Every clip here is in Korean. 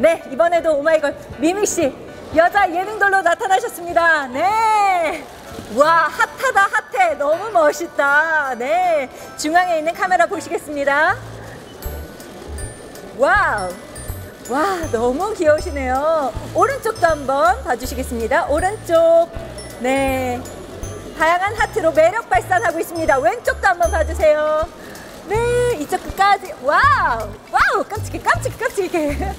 네, 이번에도 오마이걸 미미 씨 여자 예능돌로 나타나셨습니다. 네. 와, 핫하다, 핫해. 너무 멋있다. 네. 중앙에 있는 카메라 보시겠습니다. 와우. 와, 너무 귀여우시네요. 오른쪽도 한번 봐주시겠습니다. 오른쪽. 네. 다양한 하트로 매력 발산하고 있습니다. 왼쪽도 한번 봐주세요. 네, 이쪽 끝까지. 와우! 와우! 깜찍해, 깜찍해, 깜찍해.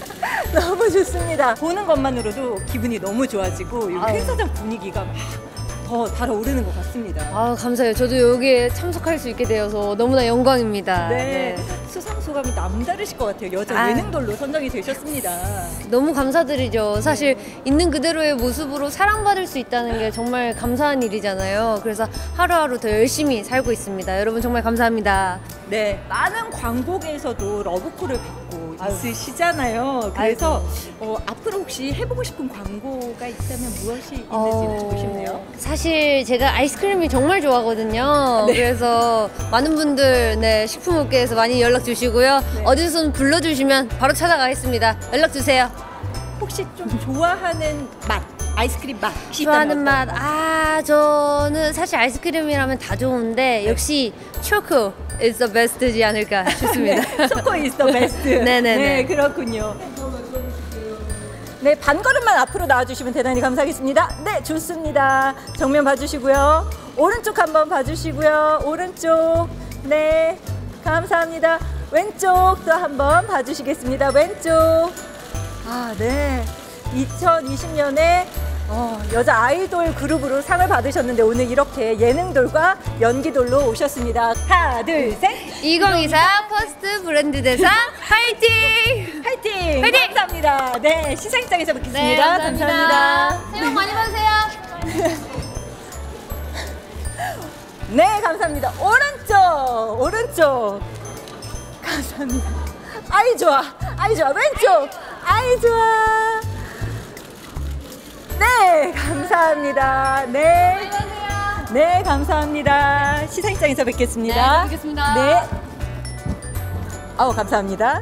너무 좋습니다. 보는 것만으로도 기분이 너무 좋아지고, 이. 행사장 분위기가 막 더 달아오르는 것 같습니다. 아 감사해요. 저도 여기에 참석할 수 있게 되어서 너무나 영광입니다. 네. 수상 소감이 남다르실 것 같아요. 여자 아. 예능돌로 선정이 되셨습니다. 너무 감사드리죠. 사실 있는 그대로의 모습으로 사랑받을 수 있다는 게 정말 감사한 일이잖아요. 그래서 하루하루 더 열심히 살고 있습니다. 여러분 정말 감사합니다. 네, 많은 광고계에서도 러브콜을 받고 아유. 있으시잖아요. 그래서 어, 앞으로 혹시 해보고 싶은 광고가 있다면 무엇이 있는지 듣고 싶네요. 사실 제가 아이스크림이 정말 좋아하거든요. 네. 그래서 많은 분들 네, 식품업계에서 많이 연락 주시고요. 네. 어디서 불러주시면 바로 찾아가겠습니다. 연락 주세요. 혹시 좀 좋아하는 맛, 아이스크림 맛 좋아하는 맛. 아, 저는 사실 아이스크림이라면 다 좋은데 역시 초코 is the best지 않을까 싶습니다. 네, 초코 is the best. 네네네. 네, 그렇군요. 네, 반걸음만 앞으로 나와주시면 대단히 감사하겠습니다. 네, 좋습니다. 정면 봐주시고요. 오른쪽 한번 봐주시고요. 오른쪽. 네, 감사합니다. 왼쪽도 한번 봐주시겠습니다. 왼쪽. 아, 네. 2020년에 어, 여자 아이돌 그룹으로 상을 받으셨는데 오늘 이렇게 예능돌과 연기돌로 오셨습니다. 하나, 둘, 셋. 2024 퍼스트 브랜드 대상 화이팅! 파이팅! 파이팅! 감사합니다. 네, 시상장에서 뵙겠습니다. 새해 복 많이 받으세요. 네, 감사합니다. 오른쪽, 오른쪽. 감사합니다. 아이 좋아, 아이 좋아. 왼쪽, 아이 좋아. 네, 감사합니다. 네, 네, 감사합니다. 시상장에서 뵙겠습니다. 네, 뵙겠습니다. 네. 아우, 감사합니다.